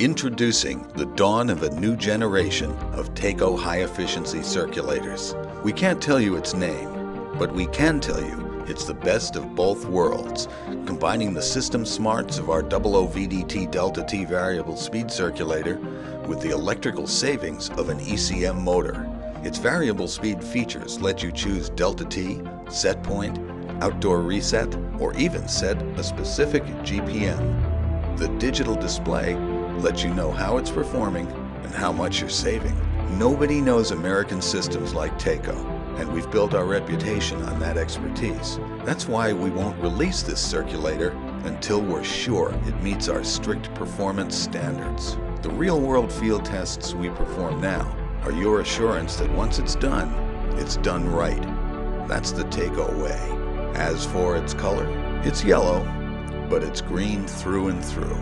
Introducing the dawn of a new generation of Taco high efficiency circulators. We can't tell you its name, but we can tell you it's the best of both worlds, combining the system smarts of our 00 VDT Delta T variable speed circulator with the electrical savings of an ECM motor. Its variable speed features let you choose Delta T, set point, outdoor reset, or even set a specific GPM. The digital display lets you know how it's performing and how much you're saving. Nobody knows American systems like Taco, and we've built our reputation on that expertise. That's why we won't release this circulator until we're sure it meets our strict performance standards. The real-world field tests we perform now are your assurance that once it's done, it's done right. That's the Taco way. As for its color, it's yellow, but it's green through and through.